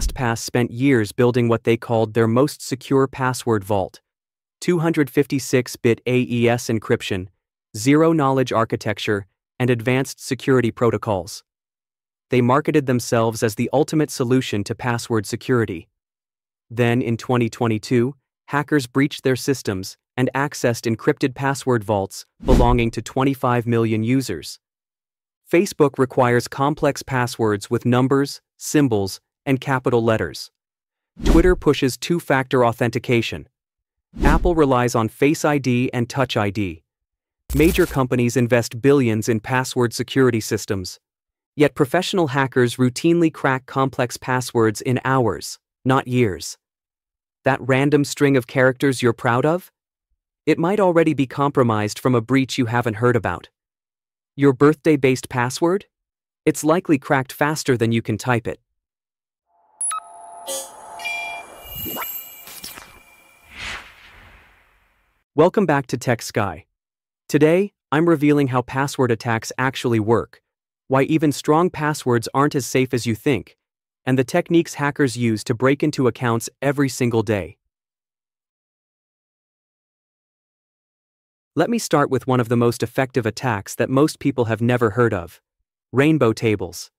LastPass spent years building what they called their most secure password vault 256 bit AES encryption, zero knowledge architecture, and advanced security protocols. They marketed themselves as the ultimate solution to password security. Then, in 2022, hackers breached their systems and accessed encrypted password vaults belonging to 25 million users. Facebook requires complex passwords with numbers, symbols, and capital letters. Twitter pushes two factor authentication. Apple relies on Face ID and Touch ID. Major companies invest billions in password security systems. Yet professional hackers routinely crack complex passwords in hours, not years. That random string of characters you're proud of? It might already be compromised from a breach you haven't heard about. Your birthday based password? It's likely cracked faster than you can type it. Welcome back to Tech Sky. Today, I'm revealing how password attacks actually work, why even strong passwords aren't as safe as you think, and the techniques hackers use to break into accounts every single day. Let me start with one of the most effective attacks that most people have never heard of rainbow tables.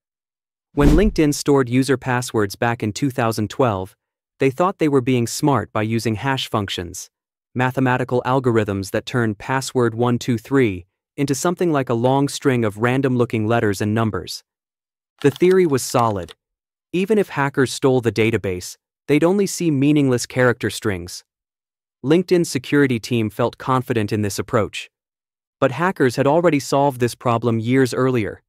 When LinkedIn stored user passwords back in 2012, they thought they were being smart by using hash functions, mathematical algorithms that turn password 123 into something like a long string of random looking letters and numbers. The theory was solid. Even if hackers stole the database, they'd only see meaningless character strings, LinkedIn's security team felt confident in this approach. But hackers had already solved this problem years earlier.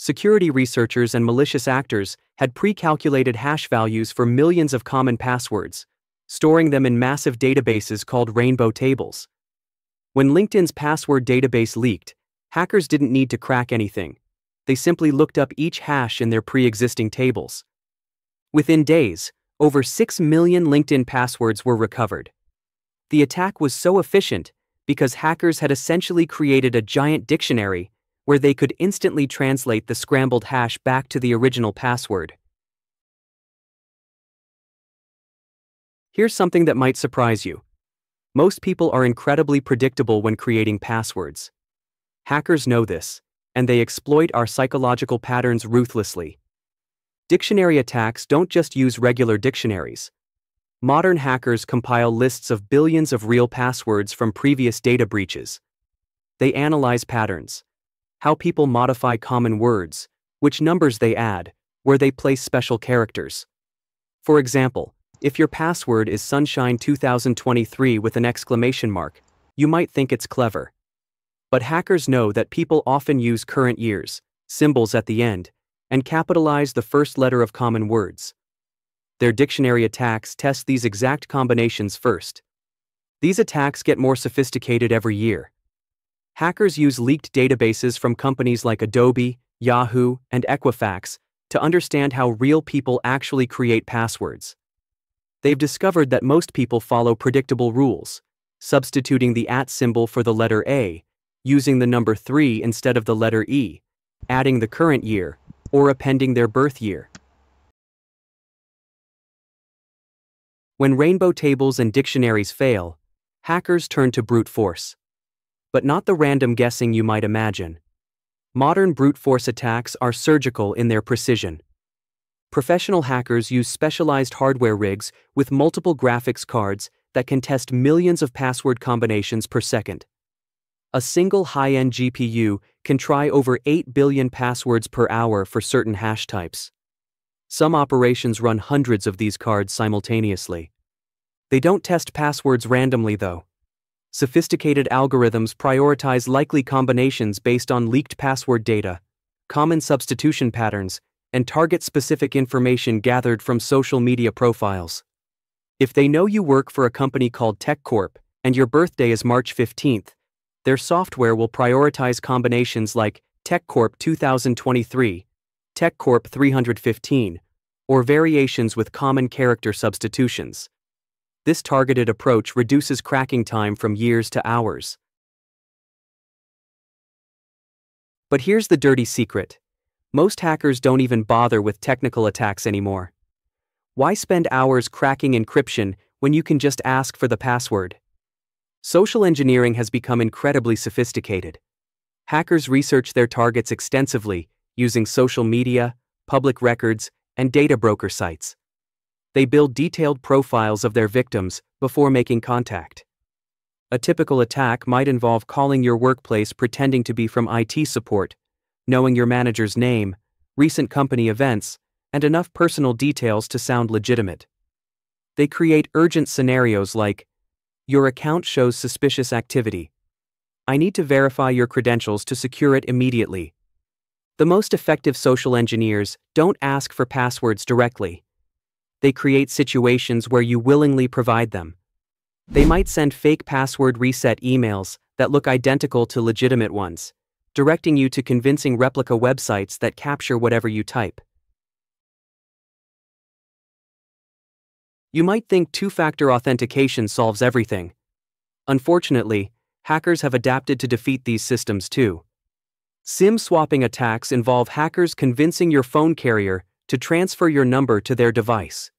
Security researchers and malicious actors had pre calculated hash values for millions of common passwords, storing them in massive databases called rainbow tables. When LinkedIn's password database leaked, hackers didn't need to crack anything. They simply looked up each hash in their pre existing tables. Within days, over 6 million LinkedIn passwords were recovered. The attack was so efficient because hackers had essentially created a giant dictionary where they could instantly translate the scrambled hash back to the original password. Here's something that might surprise you. Most people are incredibly predictable when creating passwords. Hackers know this, and they exploit our psychological patterns ruthlessly. Dictionary attacks don't just use regular dictionaries. Modern hackers compile lists of billions of real passwords from previous data breaches. They analyze patterns, how people modify common words, which numbers they add, where they place special characters. For example, if your password is Sunshine 2023 with an exclamation mark, you might think it's clever. But hackers know that people often use current years, symbols at the end, and capitalize the first letter of common words. Their dictionary attacks test these exact combinations first. These attacks get more sophisticated every year. Hackers use leaked databases from companies like Adobe, Yahoo, and Equifax to understand how real people actually create passwords. They've discovered that most people follow predictable rules, substituting the at symbol for the letter A, using the number 3 instead of the letter E, adding the current year, or appending their birth year. When rainbow tables and dictionaries fail, hackers turn to brute force. But not the random guessing you might imagine. Modern brute force attacks are surgical in their precision. Professional hackers use specialized hardware rigs with multiple graphics cards that can test millions of password combinations per second. A single high end GPU can try over 8 billion passwords per hour for certain hash types. Some operations run hundreds of these cards simultaneously. They don't test passwords randomly, though. Sophisticated algorithms prioritize likely combinations based on leaked password data, common substitution patterns, and target specific information gathered from social media profiles. If they know you work for a company called TechCorp and your birthday is March 15th, their software will prioritize combinations like TechCorp 2023 TechCorp 315, or variations with common character substitutions. This targeted approach reduces cracking time from years to hours. But here's the dirty secret most hackers don't even bother with technical attacks anymore. Why spend hours cracking encryption when you can just ask for the password? Social engineering has become incredibly sophisticated. Hackers research their targets extensively using social media, public records, and data broker sites. They build detailed profiles of their victims before making contact. A typical attack might involve calling your workplace pretending to be from IT support, knowing your manager's name, recent company events, and enough personal details to sound legitimate. They create urgent scenarios like Your account shows suspicious activity. I need to verify your credentials to secure it immediately. The most effective social engineers don't ask for passwords directly. They create situations where you willingly provide them. They might send fake password reset emails that look identical to legitimate ones, directing you to convincing replica websites that capture whatever you type. You might think two factor authentication solves everything. Unfortunately, hackers have adapted to defeat these systems too. SIM swapping attacks involve hackers convincing your phone carrier to transfer your number to their device.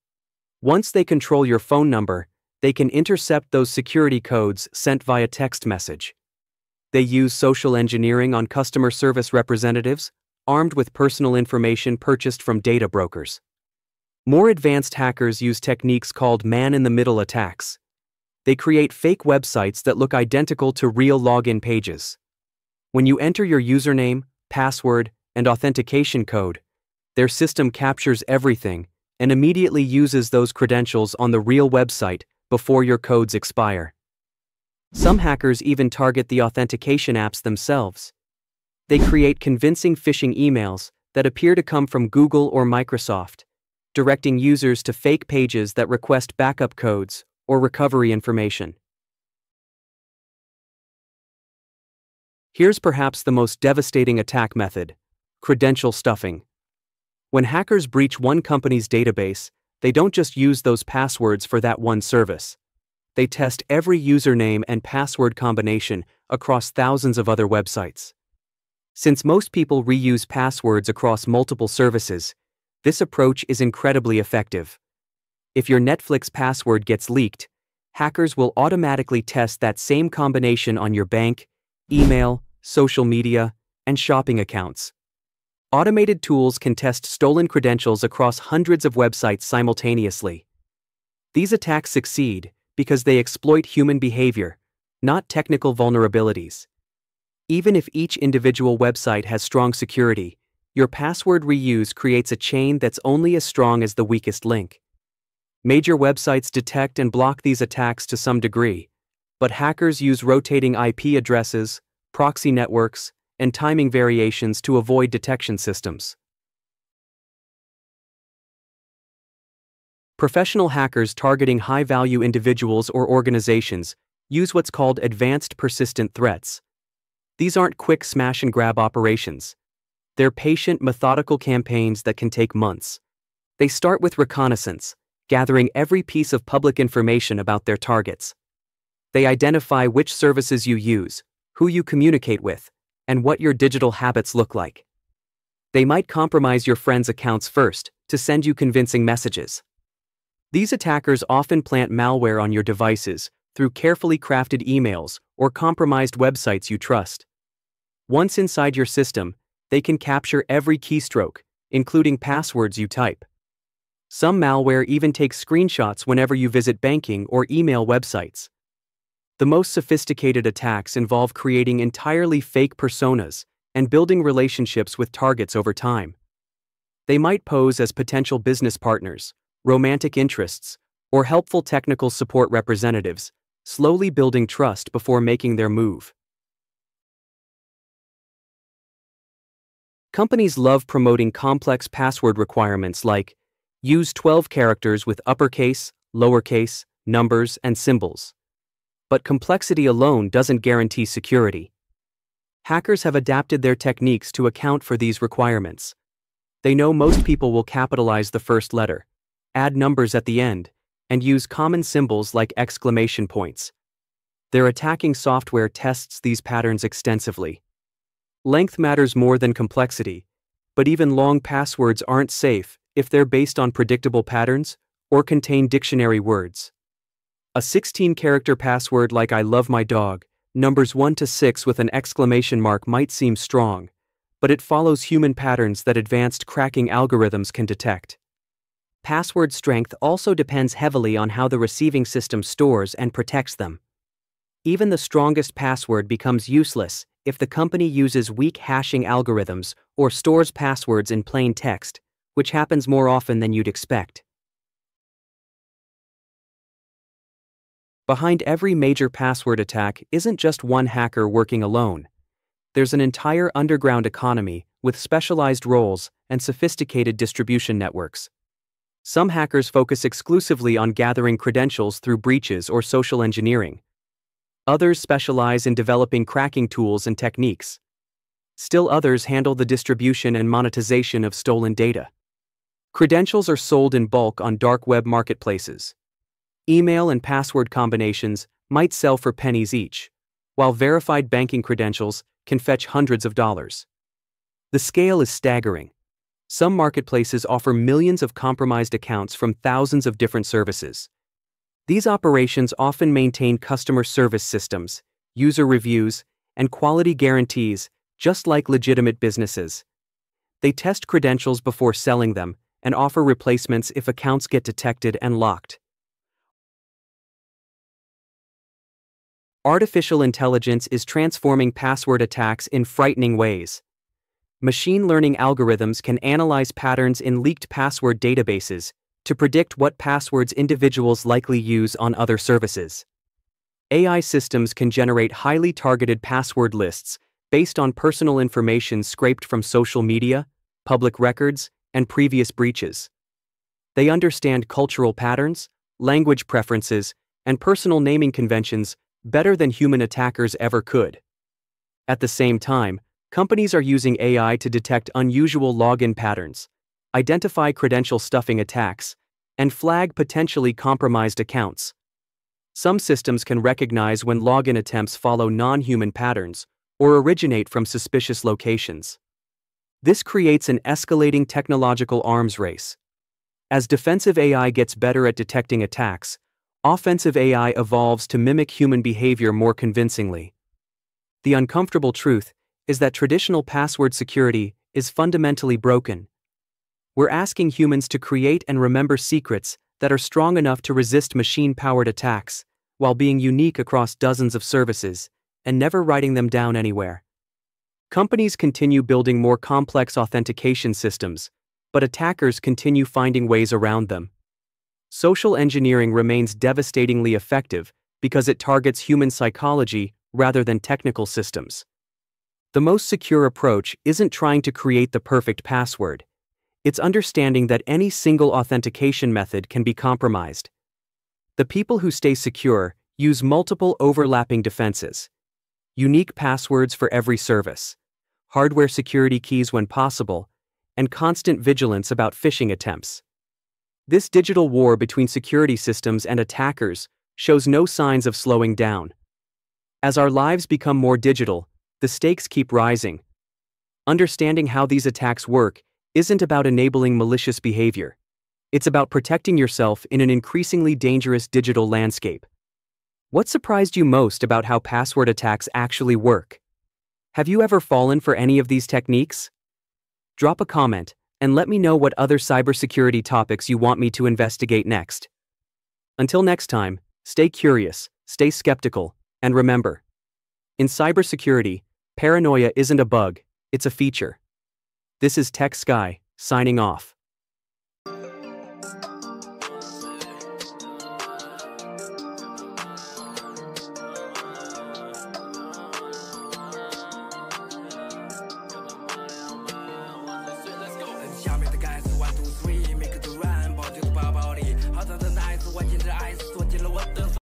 Once they control your phone number, they can intercept those security codes sent via text message. They use social engineering on customer service representatives, armed with personal information purchased from data brokers. More advanced hackers use techniques called man in the middle attacks. They create fake websites that look identical to real login pages. When you enter your username, password, and authentication code, their system captures everything and immediately uses those credentials on the real website before your codes expire. Some hackers even target the authentication apps themselves. They create convincing phishing emails that appear to come from Google or Microsoft directing users to fake pages that request backup codes or recovery information. Here's perhaps the most devastating attack method credential stuffing. When hackers breach one company's database, they don't just use those passwords for that one service. They test every username and password combination across thousands of other websites. Since most people reuse passwords across multiple services, this approach is incredibly effective. If your Netflix password gets leaked, hackers will automatically test that same combination on your bank, email, social media, and shopping accounts. Automated tools can test stolen credentials across hundreds of websites simultaneously. These attacks succeed because they exploit human behavior, not technical vulnerabilities. Even if each individual website has strong security, your password reuse creates a chain that's only as strong as the weakest link. Major websites detect and block these attacks to some degree, but hackers use rotating IP addresses, proxy networks, and timing variations to avoid detection systems. Professional hackers targeting high value individuals or organizations use what's called advanced persistent threats. These aren't quick smash and grab operations. They're patient, methodical campaigns that can take months. They start with reconnaissance, gathering every piece of public information about their targets. They identify which services you use, who you communicate with, and what your digital habits look like. They might compromise your friends' accounts first to send you convincing messages. These attackers often plant malware on your devices through carefully crafted emails or compromised websites you trust. Once inside your system, they can capture every keystroke, including passwords you type. Some malware even takes screenshots whenever you visit banking or email websites. The most sophisticated attacks involve creating entirely fake personas and building relationships with targets over time. They might pose as potential business partners, romantic interests, or helpful technical support representatives, slowly building trust before making their move. Companies love promoting complex password requirements like use 12 characters with uppercase, lowercase, numbers, and symbols. But complexity alone doesn't guarantee security. Hackers have adapted their techniques to account for these requirements. They know most people will capitalize the first letter, add numbers at the end, and use common symbols like exclamation points. Their attacking software tests these patterns extensively. Length matters more than complexity, but even long passwords aren't safe if they're based on predictable patterns or contain dictionary words. A 16 character password like I love my dog, numbers 1 to 6 with an exclamation mark might seem strong, but it follows human patterns that advanced cracking algorithms can detect. Password strength also depends heavily on how the receiving system stores and protects them. Even the strongest password becomes useless if the company uses weak hashing algorithms or stores passwords in plain text, which happens more often than you'd expect. Behind every major password attack isn't just one hacker working alone. There's an entire underground economy with specialized roles and sophisticated distribution networks. Some hackers focus exclusively on gathering credentials through breaches or social engineering. Others specialize in developing cracking tools and techniques. Still others handle the distribution and monetization of stolen data. Credentials are sold in bulk on dark web marketplaces. Email and password combinations might sell for pennies each, while verified banking credentials can fetch hundreds of dollars. The scale is staggering. Some marketplaces offer millions of compromised accounts from thousands of different services. These operations often maintain customer service systems, user reviews, and quality guarantees, just like legitimate businesses. They test credentials before selling them and offer replacements if accounts get detected and locked. Artificial intelligence is transforming password attacks in frightening ways machine learning algorithms can analyze patterns in leaked password databases to predict what passwords individuals likely use on other services. AI systems can generate highly targeted password lists based on personal information scraped from social media, public records, and previous breaches. They understand cultural patterns, language preferences, and personal naming conventions better than human attackers ever could. At the same time, Companies are using AI to detect unusual login patterns, identify credential stuffing attacks, and flag potentially compromised accounts. Some systems can recognize when login attempts follow non human patterns or originate from suspicious locations. This creates an escalating technological arms race. As defensive AI gets better at detecting attacks, offensive AI evolves to mimic human behavior more convincingly. The uncomfortable truth is that traditional password security is fundamentally broken. We're asking humans to create and remember secrets that are strong enough to resist machine powered attacks, while being unique across dozens of services, and never writing them down anywhere. Companies continue building more complex authentication systems, but attackers continue finding ways around them. Social engineering remains devastatingly effective because it targets human psychology rather than technical systems. The most secure approach isn't trying to create the perfect password. It's understanding that any single authentication method can be compromised. The people who stay secure use multiple overlapping defenses. Unique passwords for every service, hardware security keys when possible, and constant vigilance about phishing attempts. This digital war between security systems and attackers shows no signs of slowing down. As our lives become more digital, the stakes keep rising. Understanding how these attacks work isn't about enabling malicious behavior. It's about protecting yourself in an increasingly dangerous digital landscape. What surprised you most about how password attacks actually work? Have you ever fallen for any of these techniques? Drop a comment and let me know what other cybersecurity topics you want me to investigate next. Until next time, stay curious, stay skeptical, and remember in cybersecurity, Paranoia isn't a bug, it's a feature. This is Tech Sky, signing off.